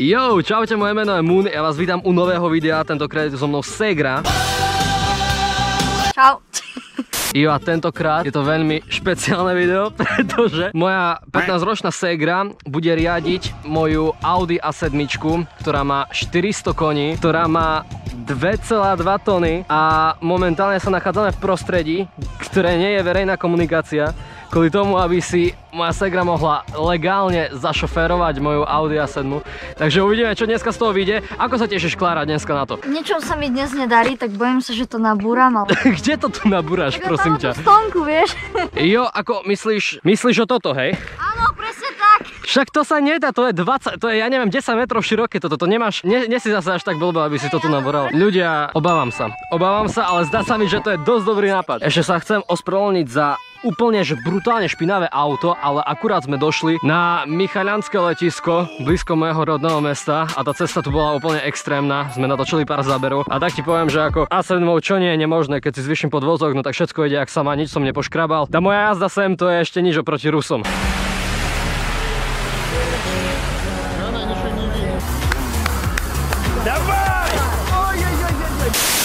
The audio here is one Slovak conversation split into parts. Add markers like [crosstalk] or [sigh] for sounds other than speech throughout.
Jo, čaute, moje meno je Moon, ja vás vítam u nového videa, tentokrát je so mnou Segra. Čau. Jo a tentokrát je to veľmi špeciálne video, [laughs] pretože moja 15-ročná Segra bude riadiť moju Audi A7, ktorá má 400 koní, ktorá má 2,2 tony a momentálne sa nachádzame v prostredí, ktoré nie je verejná komunikácia, kvôli tomu, aby si moja Segra mohla legálne zašoférovať moju Audi A7. Takže uvidíme, čo dneska z toho vyjde. Ako sa tešíš, Klára, dneska na to? Niečo sa mi dnes nedarí, tak bojím sa, že to nabúram, ale... [laughs] Kde to tu nabúraš, prosím ťa? stonku, vieš? [laughs] Jo, ako myslíš, myslíš o toto, hej? Áno, presne tak. Však to sa nedá, to je 20, to je, ja neviem, 10 metrov široké toto, to nemáš, nie, nie si zase až tak blbo, aby si to tu naboral. Ľudia, obávam sa, obávam sa, ale zdá sa mi, že to je dosť dobrý nápad. Ešte sa chcem ospravedlniť za úplne že brutálne špinavé auto, ale akurát sme došli na Michalianské letisko, blízko môjho rodného mesta a tá cesta tu bola úplne extrémna, sme natočili pár záberov a tak ti poviem, že ako A7 čo nie je nemožné, keď si zvyším podvozok, no tak všetko ide ak sama, nič som nepoškrabal. Tá moja jazda sem to je ešte nič oproti Rusom.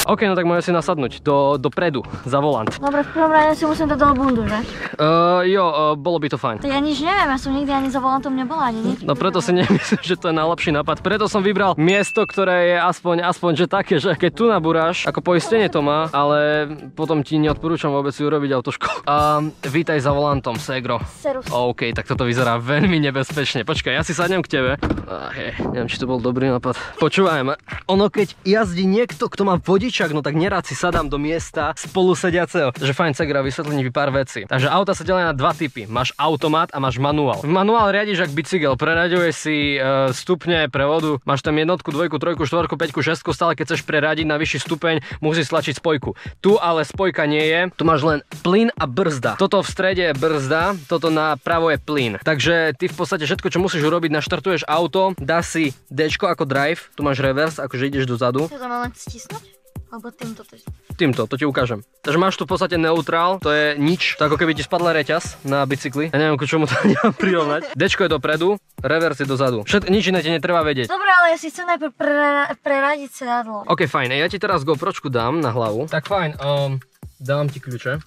OK, no tak môžem si nasadnúť do, dopredu, za volant. Dobre, v prvom rade si musím dať dole bundu, že? Uh, jo, uh, bolo by to fajn. To ja nič neviem, ja som nikdy ani za volantom nebola, ani nič. No preto si nemyslím, že to je najlepší nápad. Preto som vybral miesto, ktoré je aspoň, aspoň že také, že keď tu nabúraš, ako poistenie to má, ale potom ti neodporúčam vôbec si urobiť autoškolu. A vítaj za volantom, Segro. Serus. OK, tak toto vyzerá veľmi nebezpečne. Počkaj, ja si sadnem k tebe. Ah, je, neviem, či to bol dobrý nápad. Počúvaj ma. Ono, keď jazdí niekto, kto má vodičak, no tak nerád si sadám do miesta spolu sediaceho. Takže fajn, Segra, vysvetlím mi pár vecí. Takže auta sa delia na dva typy. Máš automat a máš manuál. Manuál riadiš ak bicykel, preraďuješ si e, stupne prevodu, máš tam jednotku, dvojku, trojku, štvorku, peťku, šestku, stále keď chceš preradiť na vyšší stupeň, musíš stlačiť spojku. Tu ale spojka nie je, tu máš len plyn a brzda. Toto v strede je brzda, toto na pravo je plyn. Takže ty v podstate všetko, čo musíš urobiť, naštartuješ auto, dá si D ako drive, tu máš reverse, akože ideš dozadu. To len stisnúť? Alebo týmto to... Týmto, to ti ukážem. Takže máš tu v podstate neutrál, to je nič, to ako keby ti spadla reťaz na bicykli. Ja neviem, ku čomu to [laughs] nemám prirovnať. Dečko je dopredu, reverse je dozadu. Všet, nič iné ti netreba vedieť. Dobre, ale ja si chcem najprv pre, preradiť sedadlo. OK, fajn, ja ti teraz GoPročku dám na hlavu. Tak fajn, um, dám ti kľúče.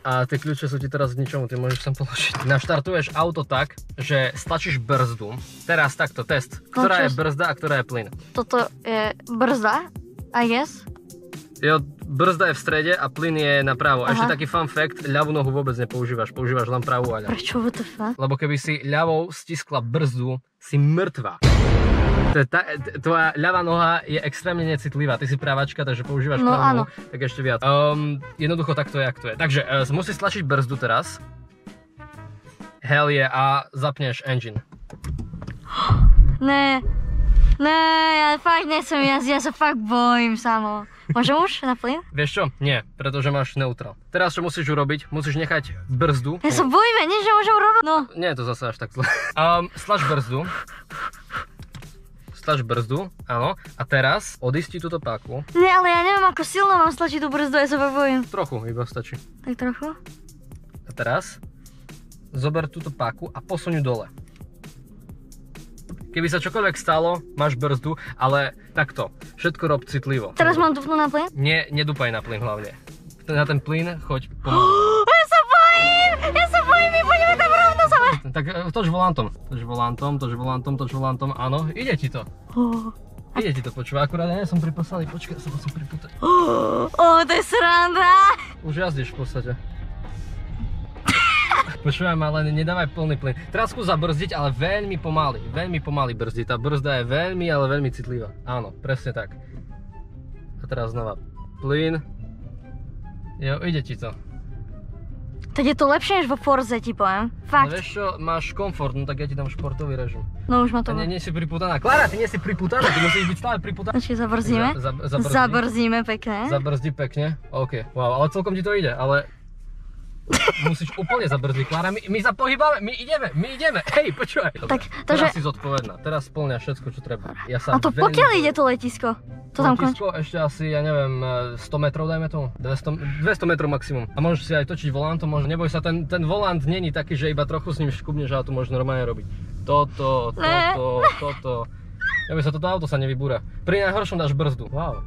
A tie kľúče sú ti teraz k ničomu, ty môžeš sem položiť. Naštartuješ auto tak, že stlačíš brzdu. Teraz takto, test. Ktorá je brzda a ktorá je plyn? Toto je brzda, I guess. Jo, brzda je v strede a plyn je napravo. Aha. Ešte taký fun fact, ľavú nohu vôbec nepoužívaš, používaš len pravú a ľavú. Prečo WTF? Lebo keby si ľavou stiskla brzdu, si mŕtva. Ta, tvoja ľavá noha je extrémne necitlivá, ty si právačka, takže používaš no, pravú áno. tak ešte viac. Um, jednoducho takto je, jak to je. Takže uh, musíš stlačiť brzdu teraz. Hell je yeah, a zapneš engine. [gasps] Ne, ne, ja fakt nechcem jazdiť, ja sa fakt bojím samo. Môžem už na plyn? Vieš čo? Nie, pretože máš neutral. Teraz čo musíš urobiť? Musíš nechať brzdu. Ja sa bojím, ja nič nemôžem urobiť. No. Nie je to zase až tak zle. Um, stlač brzdu. Stlač brzdu, áno. A teraz odisti túto páku. Nie, ale ja neviem, ako silno mám stlačiť tú brzdu, ja sa bojím. Trochu iba stačí. Tak trochu. A teraz zober túto páku a posuň dole. Keby sa čokoľvek stalo, máš brzdu, ale takto, všetko rob citlivo. Teraz mám dupnúť na plyn? Nie, nedúpaj na plyn hlavne. Na ten plyn choď pomalu. [gasps] Ja sa bojím! Ja sa bojím, my pôjdeme tam rovno sama. Tak e, toč volantom, toč volantom, toč volantom, toč volantom, áno, ide ti to. Oh. [gasps] Ide ti to, počúva, akurát ja som priposlali, počkaj, sa musím pripútať. [gasps] Oh, oh, to je sranda. Už jazdíš v podstate. Počúvaj ma, len nedávaj plný plyn. Teraz skús zabrzdiť, ale veľmi pomaly. Veľmi pomaly brzdi. Tá brzda je veľmi, ale veľmi citlivá. Áno, presne tak. A teraz znova. Plyn. Jo, ide ti to. Tak je to lepšie než vo Forze, ti poviem. Fakt. No vieš čo, máš komfort, no tak ja ti dám športový režim. No už ma to... Nie, nie si priputaná. Klára, ty nie si priputaná, ty musíš byť stále priputaná. Počkej, zabrzíme? Za, za. Zabrzíme pekne. Zabrzdi pekne, OK. Wow, ale celkom ti to ide, ale musíš úplne zabrzdiť, Klára, my, my sa pohybáme, my ideme, my ideme, hej, počúvaj. Dobre, tak, to, teraz že... si zodpovedná, teraz splňa všetko, čo treba. Ja sa A to veľmi... pokiaľ ide to letisko? To tam končí? ešte asi, ja neviem, 100 metrov dajme tomu, 200, 200 metrov maximum. A môžeš si aj točiť volantom, možno neboj sa, ten, ten volant není taký, že iba trochu s ním škubneš a to môžeš normálne robiť. To toto, Ne. toto, toto. Ja by sa toto auto sa nevybúra. Pri najhoršom dáš brzdu. Wow.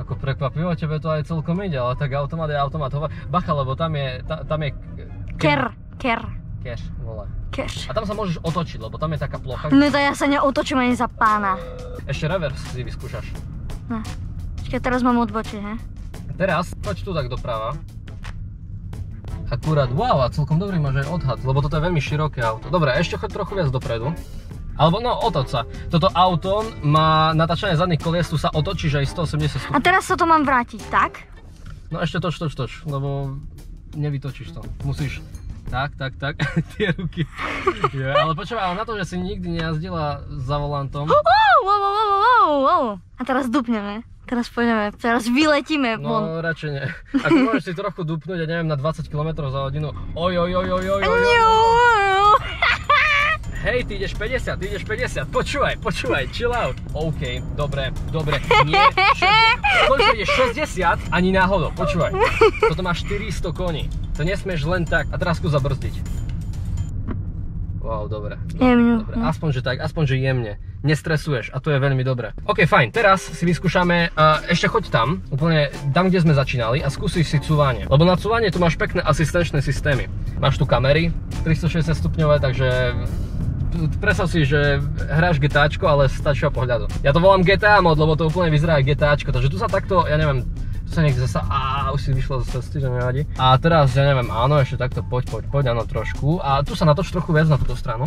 Ako prekvapivo, tebe to aj celkom ide, ale tak automat je automat. Bacha, lebo tam je, ta, tam je Ker, ker, cash, volá. ker. A tam sa môžeš otočiť, lebo tam je taká plocha. No to ja sa neotočím ani za pána. Ešte reverse si vyskúšaš. Ne. Počkaj, teraz mám odbočiť, he? Teraz, poď tu tak doprava. Akurát, wow, a celkom dobrý máš aj odhad, lebo toto je veľmi široké auto. Dobre, ešte choď trochu viac dopredu. Alebo no, otoč sa. Toto auto má natáčanie zadných kolies, tu sa otočíš aj 180 A stupňov. teraz sa to mám vrátiť, tak? No ešte toč, toč, toč, lebo nevytočíš to. Musíš tak, tak, tak, [laughs] tie ruky. Je, ale počúvaj, ale na to, že si nikdy nejazdila za volantom, wow, wow, wow. A teraz dupneme. Teraz pôjdeme, teraz vyletíme von. no radšej nie. Ako môžeš si trochu dupnúť, ja neviem, na 20 km za hodinu, oj, oj, oj, oj, oj, oj, oj. Ňu. Hej, ty ideš 50, ty ideš 50, počúvaj, počúvaj, chill out. OK, dobre, dobre, nie, 60, koľko ideš 60, ani náhodou, počúvaj. Toto má 400 koní, to nesmieš len tak, a teraz skús zabrzdiť. Wow, dobre. Jemňu. Dobre, aspoň, že tak, aspoň, že jemne. Nestresuješ a to je veľmi dobré. OK, fajn, teraz si vyskúšame, uh, ešte choď tam, úplne tam, kde sme začínali a skúsiš si cúvanie. Lebo na cúvanie tu máš pekné asistenčné systémy. Máš tu kamery 360 stupňové, takže predstav si, že hráš GTAčko, ale tačného pohľadu. Ja to volám GTA mod, lebo to úplne vyzerá ako GTAčko, takže tu sa takto, ja neviem, tu sa niekde zasa, á, už si vyšlo z cesty, že nevadí. A teraz, ja neviem, áno, ešte takto, poď, poď, poď, áno, trošku. A tu sa natoč trochu viac na túto stranu.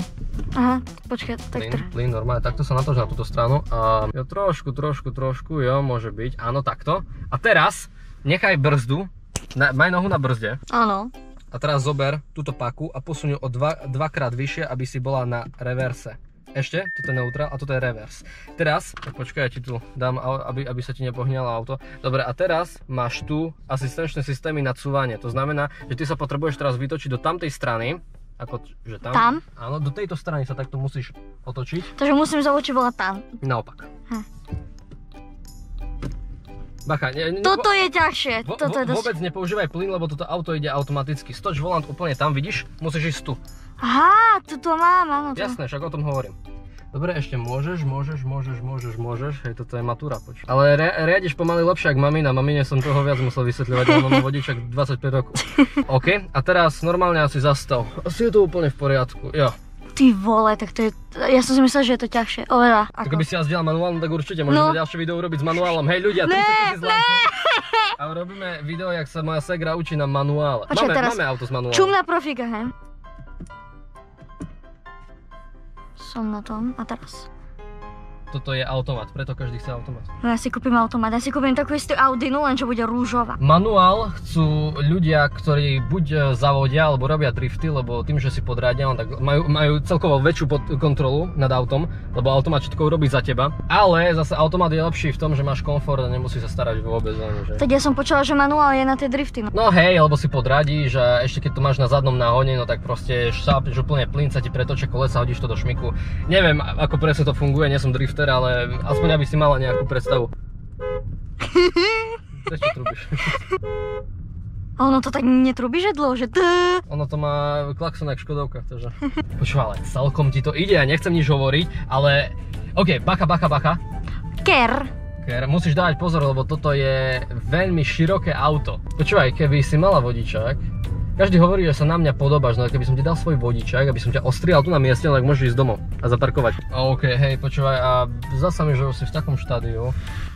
Aha, počkaj, tak Plyn, to. plyn, normálne, takto sa natoč na túto stranu. A jo, trošku, trošku, trošku, jo, môže byť, áno, takto. A teraz, nechaj brzdu, na, maj nohu na brzde. Áno. A teraz zober túto paku a posuň o dva, dvakrát vyššie, aby si bola na reverse. Ešte, toto je neutrál a toto je reverse. Teraz, počkaj, ja ti tu dám, aby, aby sa ti nepohňalo auto. Dobre, a teraz máš tu asistenčné systémy na cúvanie. To znamená, že ty sa potrebuješ teraz vytočiť do tamtej strany, ako, že tam? Tam? Áno, do tejto strany sa takto musíš otočiť. Takže musím zavočiť bola tam. Naopak. Hm. Bacha, ne, Toto je ťažšie. vo, Toto je dosť... vôbec nepoužívaj plyn, lebo toto auto ide automaticky. Stoč volant úplne tam, vidíš? Musíš ísť tu. Aha, tu to mám, áno. To... Jasné, však o tom hovorím. Dobre, ešte môžeš, môžeš, môžeš, môžeš, môžeš. Hej, toto je matúra, poč. Ale ri- riadiš pomaly lepšie ako mamina. Mamine som toho viac musel vysvetľovať, lebo mám vodičak 25 rokov. [laughs] OK, a teraz normálne asi zastav. Asi je to úplne v poriadku, jo. Ty vole, tak to je... Ja som si myslel, že je to ťažšie. Oveľa. Tak Ako... keby si jazdila manuálom, tak určite môžeme No. ďalšie video urobiť s manuálom. Hej ľudia, 30 Ne, tisíc. A robíme video, jak sa moja segra učí na manuále. Počkaj, Máme, teraz máme auto s manuálom. Čum na profíka, he? Som na tom. A teraz? Toto je automat, preto každý chce automat. No ja si kúpim automat. Ja si kúpim takú istú Audinu, len čo bude rúžová. Manuál chcú ľudia, ktorí buď e, zavodia alebo robia drifty, lebo tým, že si podrádia, tak majú, majú celkovo väčšiu pod kontrolu nad autom, lebo automat všetko urobí za teba. Ale zase automat je lepší v tom, že máš komfort a nemusí sa starať vôbec o že? Tak ja som počula, že manuál je na tie drifty. No. No hej, lebo si podradíš a ešte keď to máš na zadnom náhone, no tak proste šápeš úplne plyn, sa ti pretočia kolesa, hodíš to do šmiku. Neviem, ako presne to funguje, nie som drifter, ale aspoň aby si mala nejakú predstavu. [laughs] Prečo trúbiš? A ono to tak netrubí, že dlho, že tý. Ono to má klakson jak Škodovka, takže... Počúva, ale celkom ti to ide, ja nechcem nič hovoriť, ale... OK, bacha, bacha, bacha. Ker. Ker, musíš dávať pozor, lebo toto je veľmi široké auto. Počúvaj, keby si mala vodičák, každý hovorí, že sa na mňa podobáš, no ale keby som ti dal svoj vodičák, aby som ťa ostrial tu na mieste, tak môžeš ísť domov a zaparkovať. OK, hej, počúvaj, a zasa mi, že už si v takom štádiu.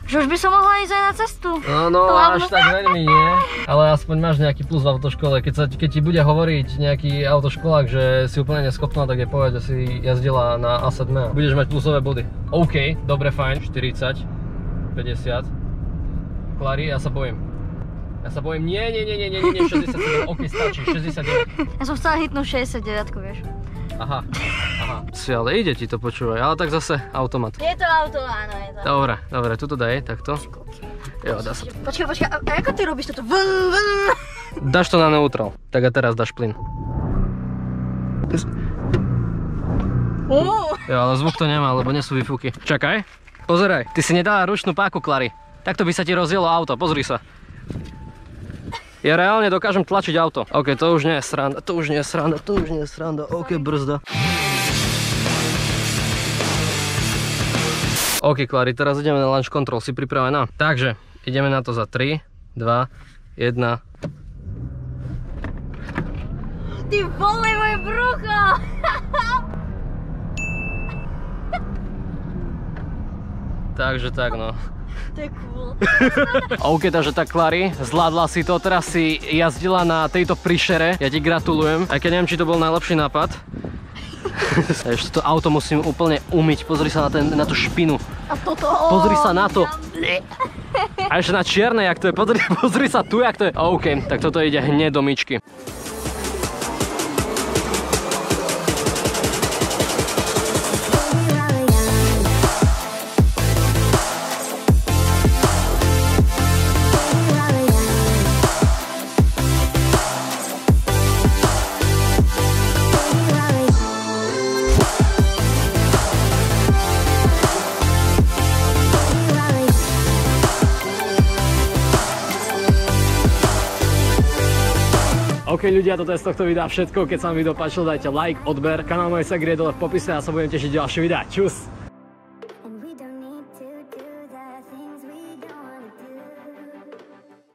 Že už by som mohla ísť aj na cestu. Áno, Hlavne. až tak veľmi nie, ale aspoň máš nejaký plus v autoškole. Keď, sa, keď ti bude hovoriť nejaký autoškolák, že si úplne neschopná, tak je povedať, že si jazdila na A7 a budeš mať plusové body. OK, dobre, fajn, 40, 50. Klary, ja sa bojím. Ja sa bojím, nie, nie, nie, nie, nie, nie, 67, OK, stačí, 69. Ja som chcela hitnúť 69, vieš. Aha, aha. Si, ale ide ti to, počúvaj, ale tak zase automat. Je to auto, áno, je to. Dobre, dobre, tuto daj, takto. Jo, dá sa to. Počkaj, počkaj, a ako ty robíš toto? Dáš to na neutral, tak a teraz dáš plyn. Jo, ale zvuk to nemá, lebo nie sú vyfúky. Čakaj. Pozeraj, ty si nedala ručnú páku, Klary. Takto by sa ti rozjelo auto, pozri sa. Ja reálne dokážem tlačiť auto. OK, to už nie je sranda, to už nie je sranda, to už nie je sranda. OK, brzda. OK, Klary, teraz ideme na launch control, si pripravená? Takže, ideme na to za 3, 2, 1. Ty vole moje brucho! [laughs] Takže tak, no. [laughs] To je cool. [laughs] OK, takže tak Klary, zvládla si to, teraz si jazdila na tejto prišere, ja ti gratulujem, aj keď neviem, či to bol najlepší nápad. [laughs] Ešte to auto musím úplne umyť, pozri sa na, ten, na tú špinu. A toto... Pozri sa na to. A ešte na čierne, jak to je, pozri, pozri sa tu, jak to je. OK, tak toto ide hneď do myčky. OK ľudia, toto je z tohto videa všetko. Keď sa vám video páčilo, dajte like, odber. Kanál môj sa dole v popise a sa budem tešiť ďalšie videá. Čus!